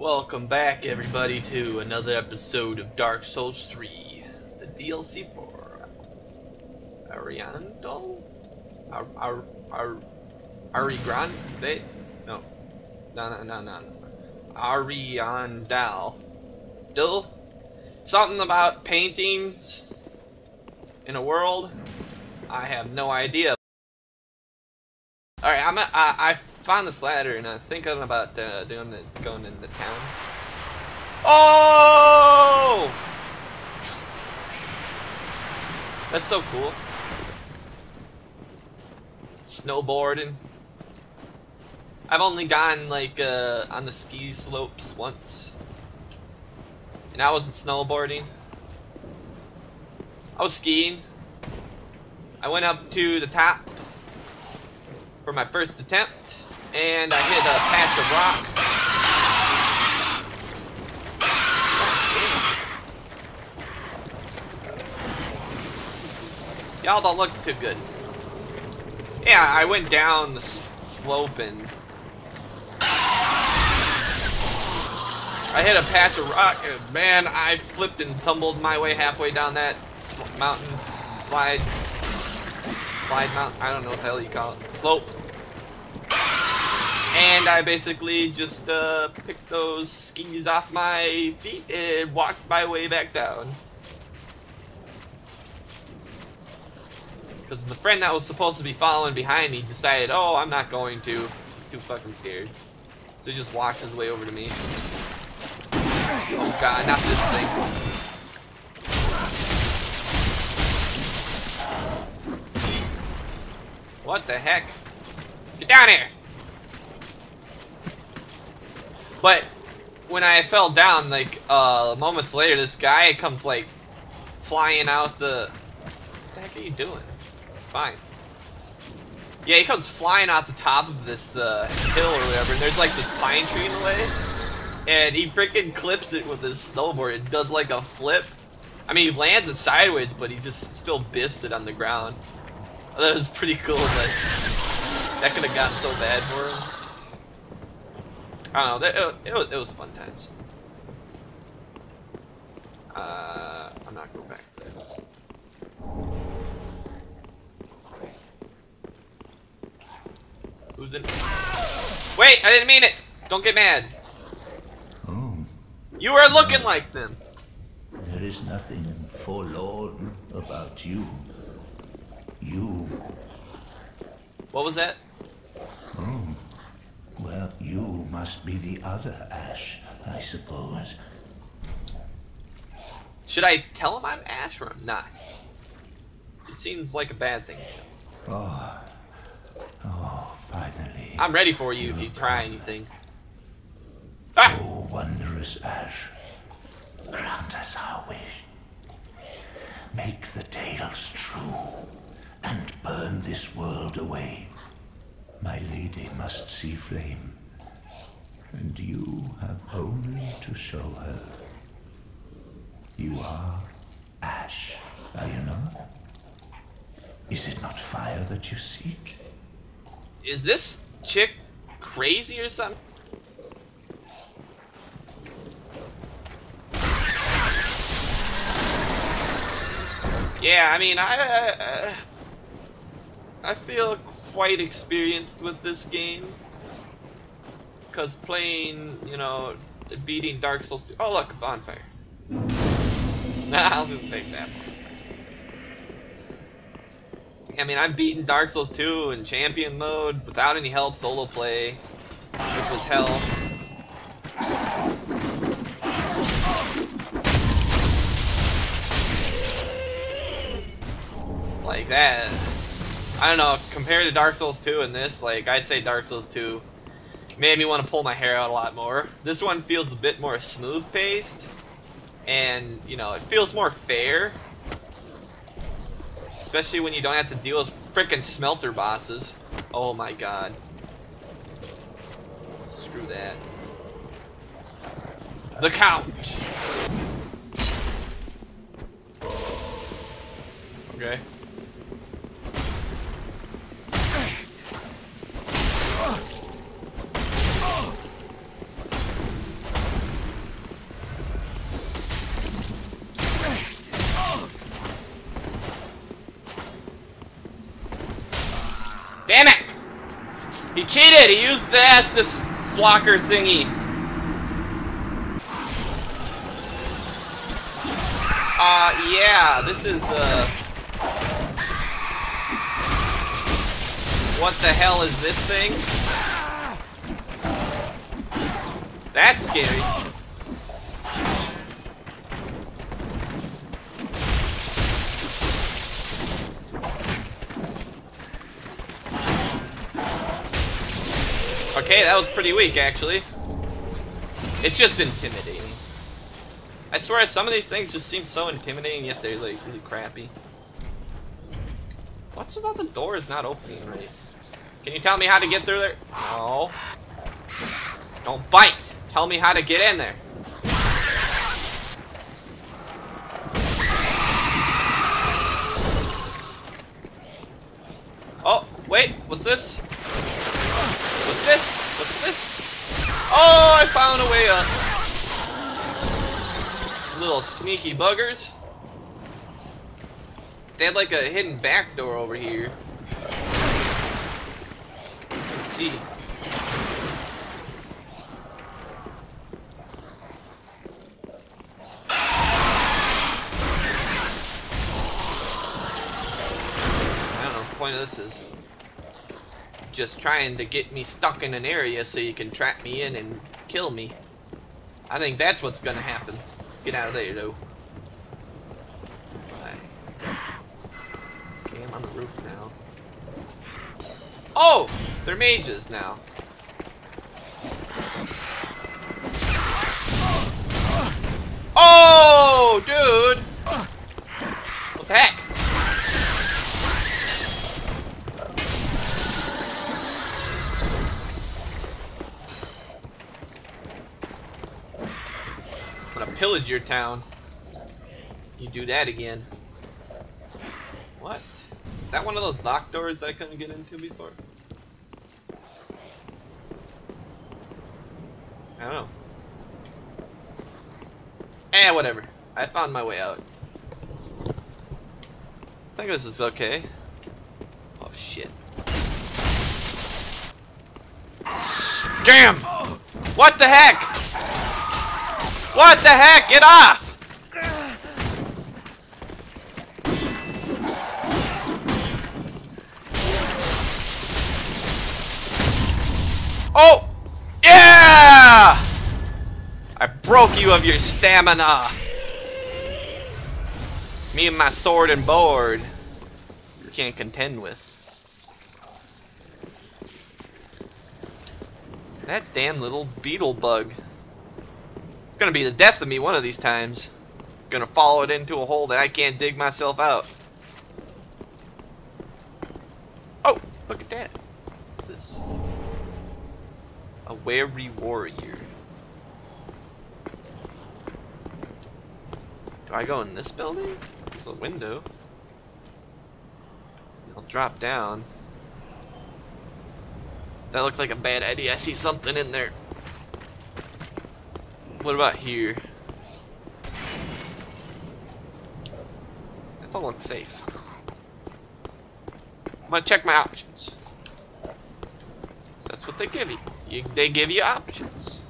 Welcome back, everybody, to another episode of Dark Souls 3, the DLC for Ariandel? Ar Ar Ar Arigrande? No, no, no, no, no. Ariandal. Dill? Something about paintings in a world? I have no idea. Alright, I'm a, I, I found this ladder and I'm thinking about uh, doing it, going into town. Oh! That's so cool. Snowboarding. I've only gone like uh, on the ski slopes once. And I wasn't snowboarding. I was skiing. I went up to the top for my first attempt, and I hit a patch of rock. Y'all don't look too good. Yeah, I went down the slope and I hit a patch of rock and man, I flipped and tumbled my way halfway down that mountain slide slide mount. I don't know what the hell you call it. Slope. And I basically just uh, picked those skis off my feet and walked my way back down. Because the friend that was supposed to be following behind me decided, oh, I'm not going to. He's too fucking scared. So he just walks his way over to me. Oh god, not this thing. What the heck? Get down here! But when I fell down, like uh, moments later, this guy comes like flying out the. What the heck are you doing? Fine. Yeah, he comes flying out the top of this uh, hill or whatever, and there's like this pine tree in the way, and he freaking clips it with his snowboard. It does like a flip. I mean, he lands it sideways, but he just still biffs it on the ground. That was pretty cool, but that could have gotten so bad for him. I don't know, it, it, was, it was fun times. Uh, I'm not going back there. Who's in? Wait, I didn't mean it! Don't get mad. Oh. You are looking like them. There is nothing forlorn about you. You. What was that? Oh. Well, you must be the other Ash, I suppose. Should I tell him I'm Ash or I'm not? It seems like a bad thing. Oh. Oh, finally. I'm ready for you, you if you try come. anything. Ah! Oh, wondrous Ash. Grant us our wish. Make the tales true and burn this world away. My lady must see flame, and you have only to show her. You are ash, are you not? Is it not fire that you seek? Is this chick crazy or something? Yeah, I mean, I, uh, I feel quite experienced with this game. Because playing, you know, beating Dark Souls 2. Oh, look, bonfire. I'll just take that one. I mean, I'm beating Dark Souls 2 in champion mode without any help solo play, which was hell. Like that. I don't know, compared to Dark Souls 2 and this, like, I'd say Dark Souls 2 made me want to pull my hair out a lot more. This one feels a bit more smooth paced, and, you know, it feels more fair. Especially when you don't have to deal with freaking smelter bosses. Oh my god. Screw that. The couch! Okay. He! He used the Estus blocker thingy. Uh, yeah, this is, uh... What the hell is this thing? That's scary. Okay, that was pretty weak, actually. It's just intimidating. I swear, some of these things just seem so intimidating, yet they're like really crappy. What's with all the doors not opening right? Can you tell me how to get through there? No. Don't bite! Tell me how to get in there. Oh, wait, what's this? What's this? What's this? Oh, I a way up. Little sneaky buggers. They had like a hidden back door over here. Let's see. I don't know point of this is. Just trying to get me stuck in an area so you can trap me in and kill me. I think that's what's gonna happen. Let's get out of there though. Right. Okay, I'm on the roof now. Oh! They're mages now. Oh, dude! What the heck? Pillage your town. You do that again. What? Is that one of those locked doors that I couldn't get into before? I don't know. Eh, whatever. I found my way out. I think this is okay. Oh shit. Damn! What the heck? What the heck? Get off! Oh! Yeah! I broke you of your stamina. Me and my sword and board. You can't contend with. That damn little beetle bug. Gonna be the death of me one of these times. Gonna follow it into a hole that I can't dig myself out. Oh, look at that. What's this? A wary warrior. Do I go in this building? It's a window. I'll drop down. That looks like a bad idea. I see something in there. What about here? That don't look safe. I'm gonna check my options. So that's what they give you. you. They give you options.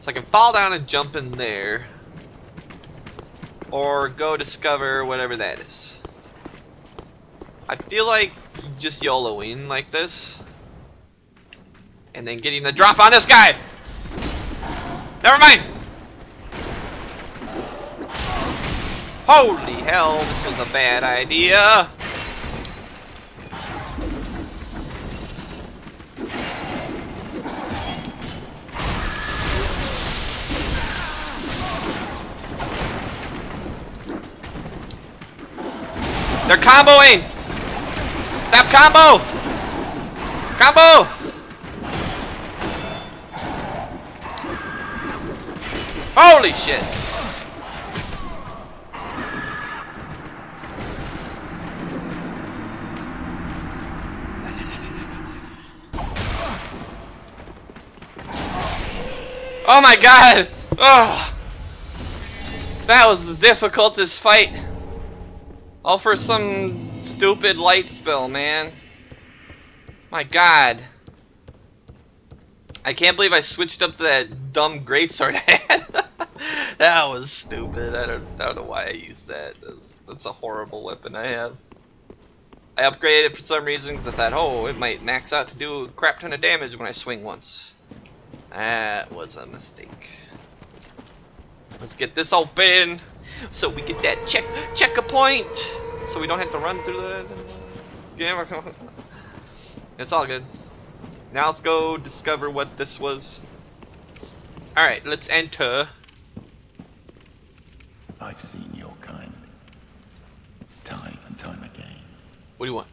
So I can fall down and jump in there. Or go discover whatever that is. I feel like just YOLOing like this. And then getting the drop on this guy! Never mind! Holy hell, this was a bad idea! They're comboing! Stop combo! Combo! Holy shit! Oh my god! Oh, that was the difficultest fight. All for some Stupid light spell, man. My god. I can't believe I switched up to that dumb greatsword I that was stupid. I don't, I don't know why I used that. That's, that's a horrible weapon I have. I upgraded it for some reason because I thought, oh, it might max out to do a crap ton of damage when I swing once. That was a mistake. Let's get this open so we get that check check a point so we don't have to run through the game. It's all good. Now let's go discover what this was. Alright, let's enter. I've seen your kind. Time and time again. What do you want?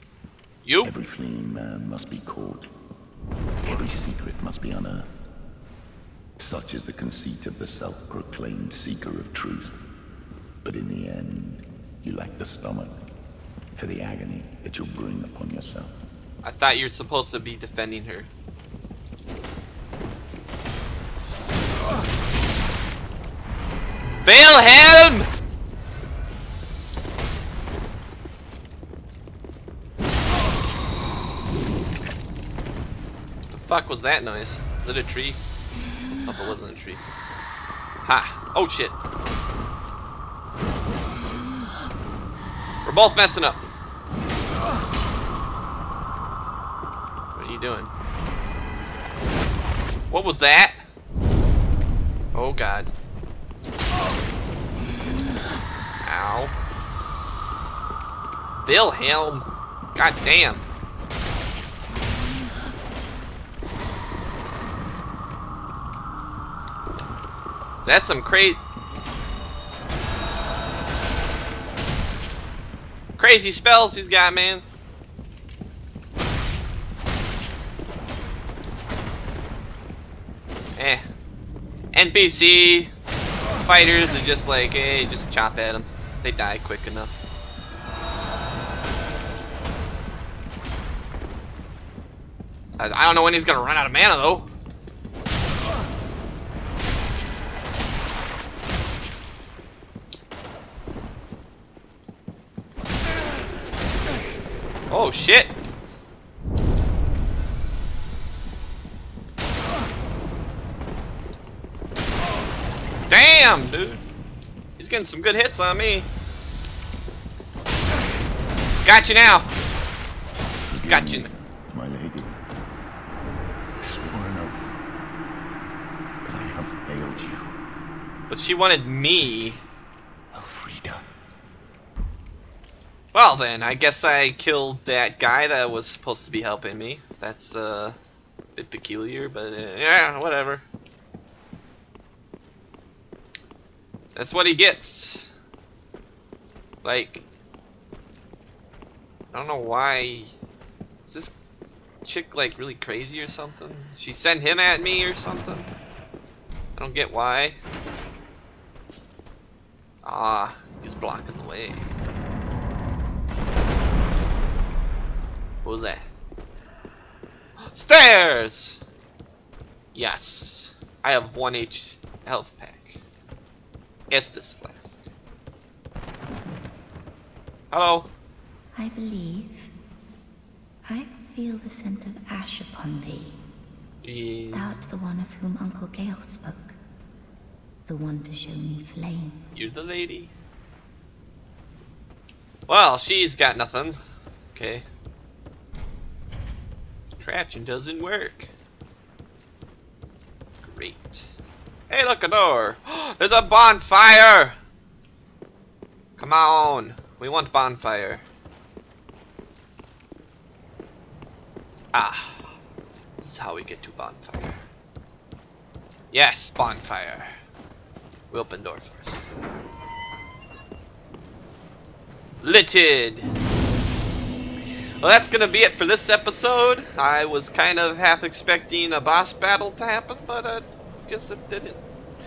You? Every fleeing man must be caught. Every secret must be unearthed. Such is the conceit of the self-proclaimed seeker of truth. But in the end, you lack the stomach for the agony that you'll bring upon yourself. I thought you were supposed to be defending her. Wilhelm! The fuck was that noise? Is it a tree? I hope it wasn't a tree. Ha! Oh shit! We're both messing up. You doing? What was that? Oh god. Ow. Wilhelm. God damn. That's some crazy crazy spells he's got, man. NPC fighters are just like, hey, just chop at them. They die quick enough. I, I don't know when he's gonna run out of mana though. Oh shit! Damn, dude! He's getting some good hits on me. Got you now! Got you. My lady. Swore an oath. But I have failed you. But she wanted me. Elfrida. Well then, I guess I killed that guy that was supposed to be helping me. That's uh, a bit peculiar, but uh, yeah, whatever. That's what he gets. Like, I don't know why. Is this chick like really crazy or something? She sent him at me or something? I don't get why. Ah, he's blocking the way. What was that? Stairs! Yes. I have 1 H health pack. Estus flask. Hello. I believe. I feel the scent of ash upon thee. Yeah. Thou'rt the one of whom Uncle Gael spoke. The one to show me flame. You're the lady. Well, she's got nothing. Okay. Traction doesn't work. Great. Hey, look, a door. There's a bonfire! Come on. We want bonfire. Ah. This is how we get to bonfire. Yes, bonfire. We open door first. Litted! Well, that's gonna be it for this episode. I was kind of half expecting a boss battle to happen, but I guess it didn't.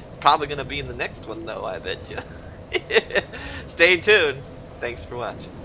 It's probably gonna be in the next one, though, I bet you. Stay tuned. Thanks for watching.